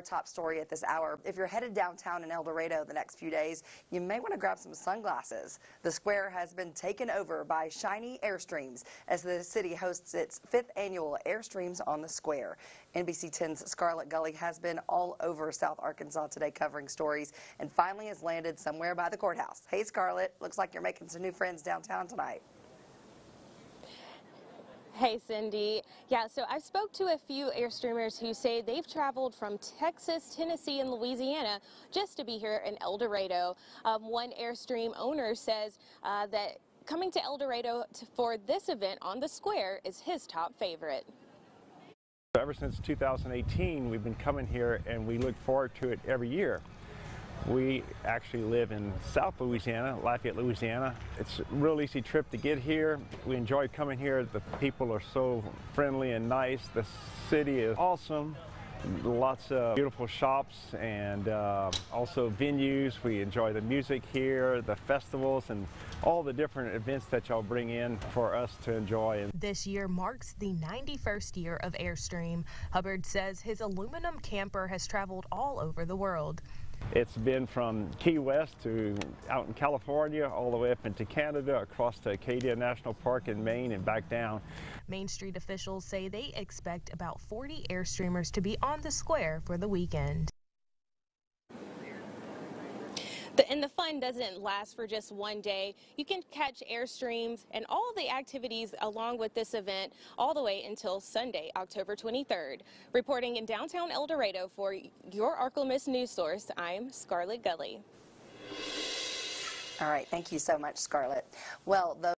Top story at this hour. If you're headed downtown in El Dorado the next few days, you may want to grab some sunglasses. The square has been taken over by shiny Airstreams as the city hosts its fifth annual Airstreams on the Square. NBC 10's Scarlett Gully has been all over South Arkansas today covering stories and finally has landed somewhere by the courthouse. Hey, Scarlett, looks like you're making some new friends downtown tonight. Hey, Cindy. Yeah, so I spoke to a few Airstreamers who say they've traveled from Texas, Tennessee, and Louisiana just to be here in El Dorado. Um, one Airstream owner says uh, that coming to El Dorado to, for this event on the square is his top favorite. Ever since 2018, we've been coming here and we look forward to it every year. We actually live in South Louisiana, Lafayette, Louisiana. It's a real easy trip to get here. We enjoy coming here. The people are so friendly and nice. The city is awesome. Lots of beautiful shops and uh, also venues. We enjoy the music here, the festivals, and all the different events that y'all bring in for us to enjoy. This year marks the 91st year of Airstream. Hubbard says his aluminum camper has traveled all over the world. It's been from Key West to out in California, all the way up into Canada, across to Acadia National Park in Maine and back down. Main Street officials say they expect about 40 Airstreamers to be on the square for the weekend. The, and the fun doesn't last for just one day. You can catch Airstreams and all the activities along with this event all the way until Sunday, October 23rd. Reporting in downtown El Dorado for your ArkLaMiss news source, I'm Scarlett Gully. All right, thank you so much, Scarlett. Well, the